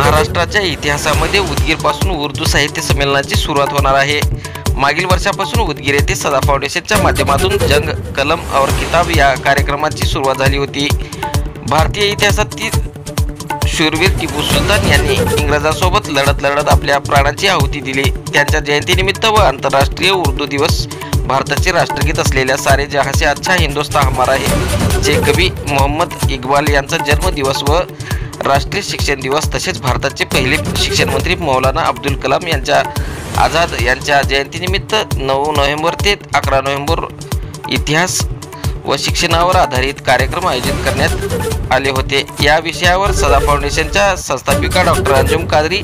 महाराष्ट्राच्या इतिहासामध्ये उदगीरपासून उर्दू साहित्य संमेलनाची सुरुवात होणार आहे. मागील वर्षापासून उदगीर येथे सदा फाउंडेशनच्या माध्यमातून जंग कलम और किताब या कार्यक्रमाची सुरुवात झाली होती. भारतीय इतिहासातील शूरवीर टिपू सुलतान यांनी इंग्रजांसोबत लढत लढत आपल्या प्राणाची आहुती दिली. त्यांच्या जयंतीनिमित्त व आंतरराष्ट्रीय उर्दू दिवस भारताचे राष्ट्रगीत असलेल्या सारे जहासे अच्छा हिंदुस्तान हमारा आहे जे कवी मोहम्मद इक्बाल यांचा जन्मदिवस व राष्ट्रीय शिक्षण दिवस तसेच भारताचे पहिले शिक्षण मंत्री मौलाना अब्दुल कलाम यांच्या आझाद यांच्या जयंतीनिमित्त नऊ नोव्हेंबर ते अकरा नोव्हेंबर इतिहास व शिक्षणावर आधारित कार्यक्रम आयोजित करण्यात आले होते. या विषयावर सदा फाउंडेशनच्या संस्थापिका डॉक्टर अंजुम कादरी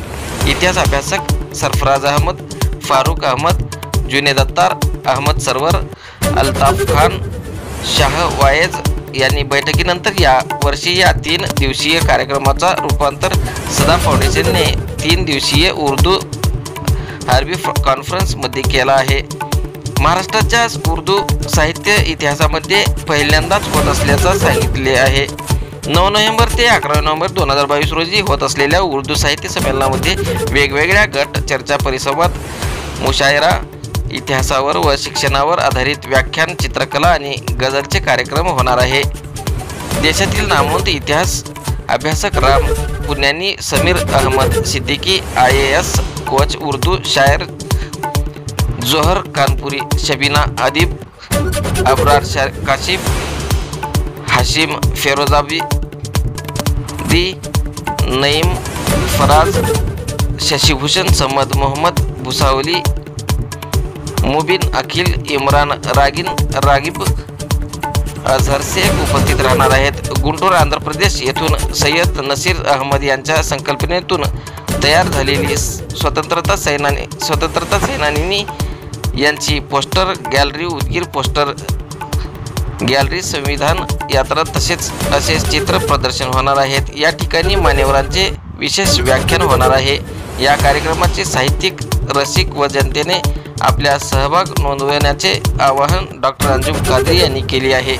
इतिहास अभ्यासक सरफराज अहमद फारूक अहमद जुनेद अत्तार अहमद सरवर अल्ताफ खान शाह वायज यांनी बैठकीनंतर या वर्षी या तीन दिवसीय कार्यक्रमाचा रूपांतर सदा फाउंडेशनने तीन दिवसीय उर्दू अरबी कॉन्फरन्समध्ये केला आहे. महाराष्ट्राच्या उर्दू साहित्य इतिहासामध्ये पहिल्यांदाच होत असल्याचं सांगितले आहे. नऊ नोव्हेंबर ते अकरा नोव्हेंबर दोन हजार बावीस रोजी होत असलेल्या उर्दू साहित्य संमेलनामध्ये वेगवेगळ्या गट चर्चा परिसंवाद मुशायरा इतिहासावर व शिक्षणावर आधारित व्याख्यान चित्रकला आणि गझलचे कार्यक्रम होणार आहे. देशातील नामवंत इतिहास अभ्यासक Ram Punyani Sameer Ahmed Siddiqui I A S coach Urdu शायर जोहर कानपुरी शबीना अदीब अबरार शा काशिफ हाशिम फेरोजाबी दी नईम फराज शशिभूषण समद मोहम्मद भुसावली मुबिन अखिल इम्रान रागिन रागिब अझहर शेख उपस्थित राहणार आहेत. गुंटूर आंध्र प्रदेश येथून सय्यद नसीर अहमद यांच्या संकल्पनेतून तयार झालेली स्वतंत्रता सैनानी स्वतंत्रता सेनानी यांची poster gallery Udgir poster gallery संविधान यात्रा तसेच असे चित्र प्रदर्शन होणार आहेत. या ठिकाणी मान्यवरांचे विशेष व्याख्यान होणार आहे. या कार्यक्रमाचे साहित्यिक रसिक व जनतेने आपल्या सहभाग नोंदवण्याचे आवाहन डॉक्टर अंजुम कादरी यांनी केले आहे.